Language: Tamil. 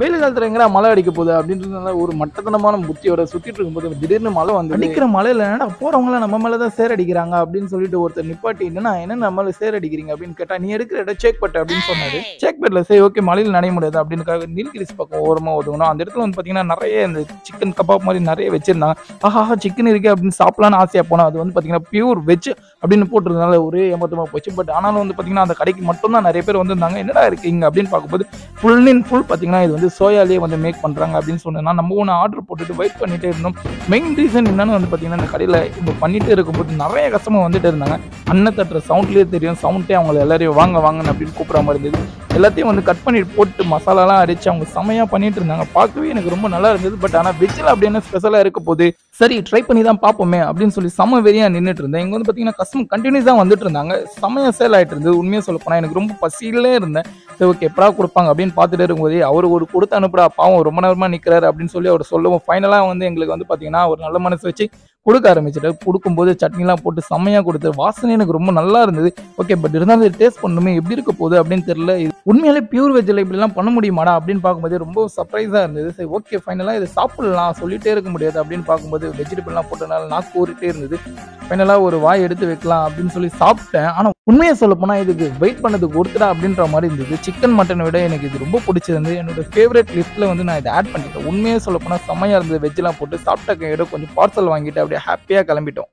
வெயில் காலத்துல எங்கடா மழை அடிக்க போகுது அப்படின்றதுனால ஒரு மட்டத்தனமான புத்தியோட சுத்திட்டு இருக்கும்போது திடீர்னு மழை வந்து அடிக்கிற மழையில என்னடா போறவங்கள நம்ம மேல தான் சேர் அடிக்கிறாங்க அப்படின்னு சொல்லிட்டு ஒருத்தர் நிப்பாட்டி என்னன்னா என்ன நம்ம சேர் அடிக்கிறீங்க? அப்படின்னு கேட்டா நீ எடுக்கிற இடம் சேக் பட்டு அப்படின்னு சொன்னாரு. சேக் பெட்ல சரி ஓகே மழையில் நனைய முடியாது. அப்படின்னு நீல்கிரிஸ் பக்கம் ஓரமா ஒதுங்கணும் அந்த இடத்துல வந்து பாத்தீங்கன்னா நிறைய இந்த சிக்கன் கபாப் மாதிரி நிறைய வச்சிருந்தாங்க. ஆஹா சிக்கன் இருக்கு அப்படின்னு சாப்பிடலாம்னு ஆசையா போனா அது வந்து பாத்தீங்கன்னா பியூர் வெஜ் அப்படின்னு போட்டிருந்தனால ஒரே ஏமாத்தமா போச்சு. பட் ஆனாலும் வந்து பாத்தீங்கன்னா அந்த கடைக்கு மட்டும் தான் நிறைய பேர் வந்திருந்தாங்க. என்னடா இருக்கீங்க? அப்படின்னு பார்க்கும்போது ஃபுல் இன் ஃபுல் பாத்தீங்கன்னா இது வந்து சோயாலேயே வந்து மேக் பண்ணுறாங்க அப்படின்னு சொன்னா நம்ம ஒன்று ஆர்டர் போட்டுட்டு வெயிட் பண்ணிகிட்டே இருந்தோம். மெயின் ரீசன் என்னன்னு வந்து பார்த்தீங்கன்னா இந்த கடையில் இப்போ பண்ணிகிட்டே இருக்கும்போது நிறைய கஸ்டமர் வந்துட்டு இருந்தாங்க. அன்ன தட்டுற சவுண்ட்லேயே தெரியும். சவுண்டே அவங்கள எல்லாரையும் வாங்க வாங்கன்னு அப்படின்னு கூப்பிட்ற மாதிரி இருந்தது. எல்லாத்தையும் வந்து கட் பண்ணி போட்டு மசாலாலாம் அரைச்சி அவங்க செமையாக பண்ணிட்டு இருந்தாங்க. பார்க்கவே எனக்கு ரொம்ப நல்லா இருந்தது. பட் ஆனால் வெஜ்ஜில் அப்படி என்ன ஸ்பெஷலாக இருக்க போது சரி ட்ரை பண்ணி தான் பார்ப்போமே அப்படின்னு சொல்லி செம வெறியாக நின்றுட்டு இருந்தேன். இங்கே வந்து பார்த்தீங்கன்னா கஸ்டமர் கண்டினியூஸாக வந்துட்டு இருந்தாங்க. செமையாக சேல் ஆகிட்டு இருந்தது. உண்மையாக சொல்ல போனால் எனக்கு ரொம்ப பசியிலே இருந்தேன். சரி ஓகே எப்படா கொடுப்பாங்க? அப்படின்னு பார்த்துட்டு இருக்கும்போது அவர் ஒரு கொடுத்து அனுப்புடா பாவம் ரொம்ப நேரமாக நிற்கிறாரு அப்படின்னு சொல்லி அவர் சொல்லவும் ஃபைனலாக வந்து எங்களுக்கு வந்து பார்த்தீங்கன்னா ஒரு நல்ல மனசு வச்சு கொடுக்க ஆரம்பிச்சிட்டாரு. கொடுக்கும்போது சட்னிலாம் போட்டு செம்மையாக கொடுத்து வாசனை எனக்கு ரொம்ப நல்லா இருந்தது. ஓகே பட் இருந்தாலும் டேஸ்ட் பண்ணணுமே எப்படி இருக்க போகுது? அப்படின்னு தெரியல. இது உண்மையிலே பியூர் வெஜ்ஜில் இப்படிலாம் பண்ண முடியுமாடா அப்படின்னு பார்க்கும்போது ரொம்ப சர்ப்ரைஸாக இருந்தது. சரி ஓகே ஃபைனலாக இதை சாப்பிடலாம் சொல்லிகிட்டே இருக்க முடியாது அப்படின்னு பார்க்கும்போது வெஜிடபிள்லாம் போட்டனால நாக்கு ஊறிட்டே இருந்தது. ஃபைனலாக ஒரு வாய் எடுத்து வைக்கலாம் அப்படின்னு சொல்லி சாப்பிட்டேன். ஆனால் உண்மையை சொல்ல போனால் இதுக்கு வெயிட் பண்ணதுக்கு ஒருத்தரா அப்படின்ற மாதிரி இருந்தது. சிக்கன் மட்டனை விட எனக்கு இது ரொம்ப பிடிச்சிருந்து என்னோட ஃபேவரட் லிஸ்ட்டில் வந்து நான் இதை ஆட் பண்ணிட்டேன். உண்மையாக சொல்ல போனால் செம்மையாக இருந்தது. வெஜ்ஜெலாம் போட்டு சாப்பிட்ட கையோட கொஞ்சம் பார்சல் வாங்கிட்டு அப்படியே ஹாப்பியாக கிளம்பிட்டோம்.